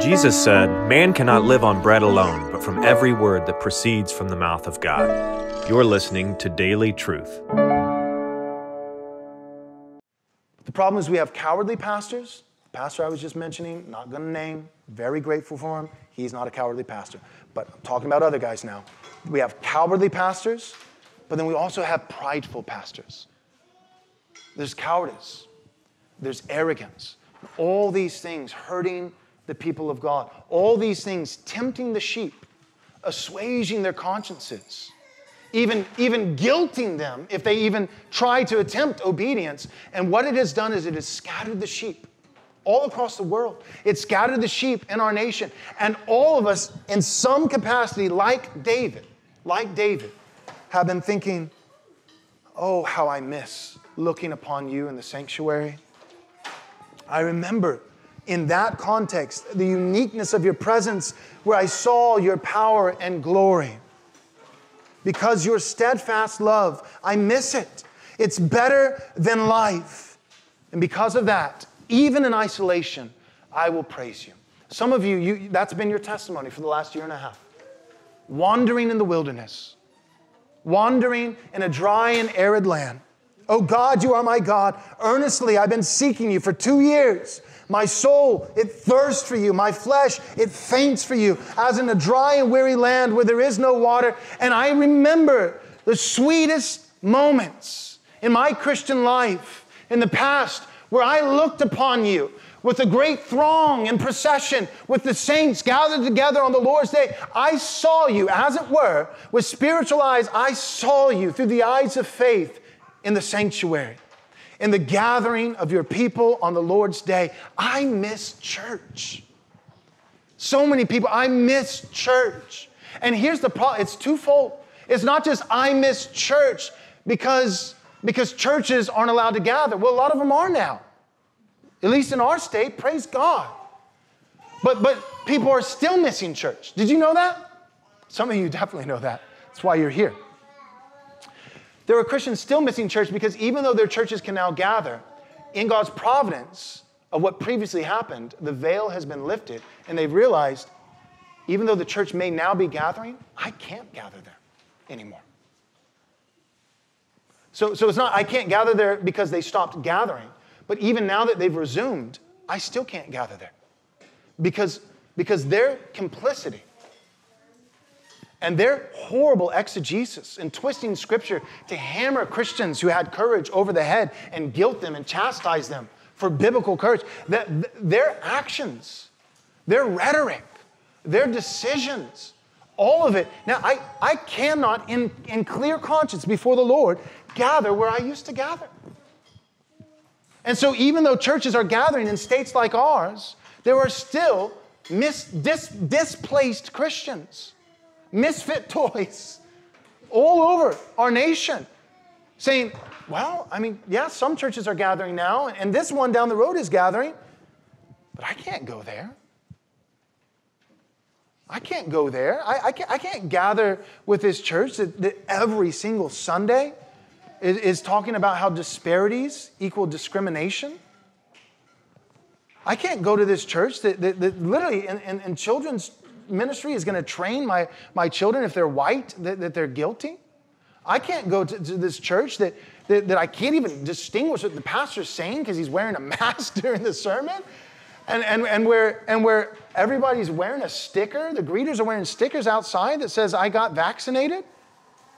Jesus said, Man cannot live on bread alone, but from every word that proceeds from the mouth of God. You're listening to Daily Truth. The problem is we have cowardly pastors. The pastor I was just mentioning, not going to name, very grateful for him. He's not a cowardly pastor. But I'm talking about other guys now. We have cowardly pastors, but then we also have prideful pastors. There's cowardice, there's arrogance, all these things hurting the people of God, all these things tempting the sheep, assuaging their consciences, even, even guilting them if they even try to attempt obedience. And what it has done is it has scattered the sheep all across the world. It scattered the sheep in our nation. And all of us, in some capacity, like David, like David, have been thinking, oh, how I miss looking upon you in the sanctuary. I remember in that context the uniqueness of your presence where I saw your power and glory. Because your steadfast love, I miss it. It's better than life. And because of that, even in isolation, I will praise you. Some of you, you, that's been your testimony for the last year and a half. Wandering in the wilderness, wandering in a dry and arid land. Oh God, you are my God. Earnestly, I've been seeking you for two years. My soul, it thirsts for you. My flesh, it faints for you, as in a dry and weary land where there is no water. And I remember the sweetest moments in my Christian life in the past where I looked upon you with a great throng and procession with the saints gathered together on the Lord's day. I saw you, as it were, with spiritual eyes. I saw you through the eyes of faith in the sanctuary, in the gathering of your people on the Lord's day. I miss church. So many people, I miss church. And here's the problem it's twofold. It's not just I miss church because because churches aren't allowed to gather. Well, a lot of them are now, at least in our state, praise God. But, but people are still missing church. Did you know that? Some of you definitely know that. That's why you're here. There are Christians still missing church because even though their churches can now gather, in God's providence of what previously happened, the veil has been lifted, and they've realized even though the church may now be gathering, I can't gather there anymore. So, so it's not, I can't gather there because they stopped gathering. But even now that they've resumed, I still can't gather there because, because their complicity and their horrible exegesis and twisting scripture to hammer Christians who had courage over the head and guilt them and chastise them for biblical courage, that their actions, their rhetoric, their decisions, all of it. Now, I, I cannot, in, in clear conscience before the Lord, gather where I used to gather. And so, even though churches are gathering in states like ours, there are still mis- dis- displaced Christians, misfit toys all over our nation saying, Well, I mean, yeah, some churches are gathering now, and this one down the road is gathering, but I can't go there. I can't go there. I, I, can't, I can't gather with this church that, that every single Sunday is, is talking about how disparities equal discrimination. I can't go to this church that, that, that literally in, in, in, children's ministry is going to train my, my children if they're white that, that they're guilty. I can't go to, to this church that, that, that I can't even distinguish what the pastor's saying because he's wearing a mask during the sermon. And, and, and, where, and where everybody's wearing a sticker, the greeters are wearing stickers outside that says, I got vaccinated.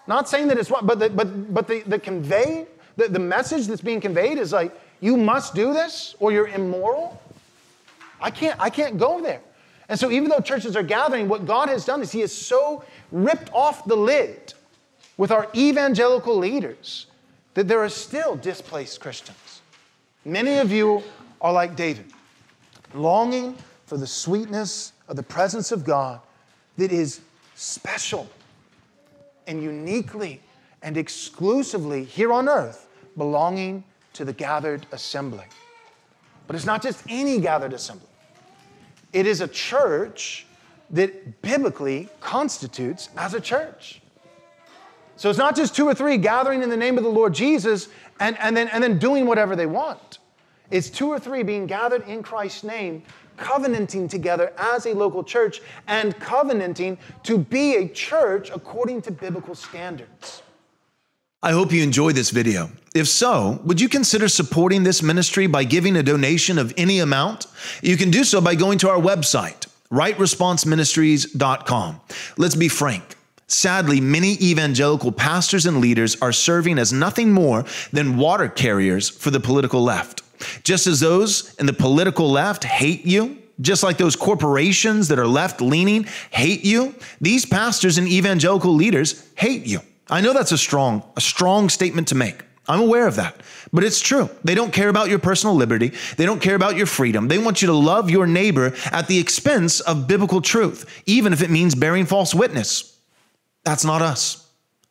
Not saying that it's what, but the, but, but the, the convey, the, the message that's being conveyed is like, you must do this or you're immoral. I can't, I can't go there. And so, even though churches are gathering, what God has done is He has so ripped off the lid with our evangelical leaders that there are still displaced Christians. Many of you are like David, longing for the sweetness of the presence of God that is special and uniquely and exclusively here on earth belonging to the gathered assembly. But it's not just any gathered assembly, it is a church that biblically constitutes as a church. So it's not just two or three gathering in the name of the Lord Jesus and, and, then, and then doing whatever they want. It's two or three being gathered in Christ's name, covenanting together as a local church and covenanting to be a church according to biblical standards. I hope you enjoyed this video. If so, would you consider supporting this ministry by giving a donation of any amount? You can do so by going to our website, rightresponseministries.com. Let's be frank. Sadly, many evangelical pastors and leaders are serving as nothing more than water carriers for the political left. Just as those in the political left hate you, just like those corporations that are left leaning hate you, these pastors and evangelical leaders hate you. I know that's a strong, a strong statement to make. I'm aware of that. But it's true. They don't care about your personal liberty. They don't care about your freedom. They want you to love your neighbor at the expense of biblical truth, even if it means bearing false witness. That's not us.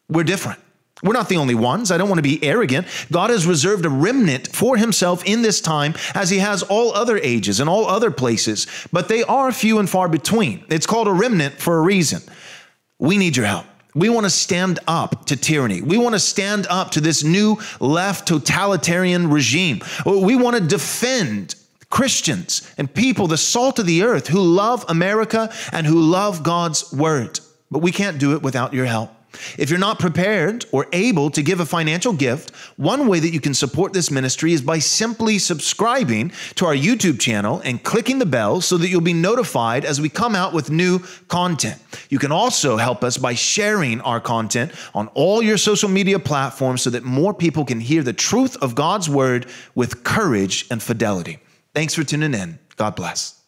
We're different. We're not the only ones. I don't want to be arrogant. God has reserved a remnant for himself in this time as he has all other ages and all other places, but they are few and far between. It's called a remnant for a reason. We need your help. We want to stand up to tyranny. We want to stand up to this new left totalitarian regime. We want to defend Christians and people, the salt of the earth, who love America and who love God's word. But we can't do it without your help. If you're not prepared or able to give a financial gift, one way that you can support this ministry is by simply subscribing to our YouTube channel and clicking the bell so that you'll be notified as we come out with new content. You can also help us by sharing our content on all your social media platforms so that more people can hear the truth of God's word with courage and fidelity. Thanks for tuning in. God bless.